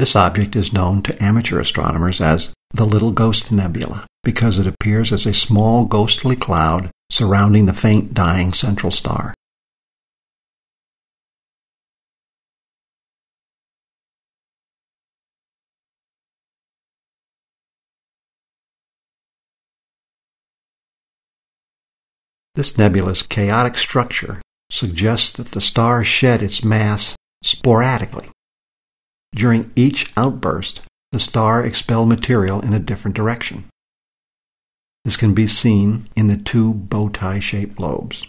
This object is known to amateur astronomers as the Little Ghost Nebula because it appears as a small ghostly cloud surrounding the faint dying central star. This nebula's chaotic structure suggests that the star shed its mass sporadically. During each outburst, the star expelled material in a different direction. This can be seen in the two bow tie shaped lobes.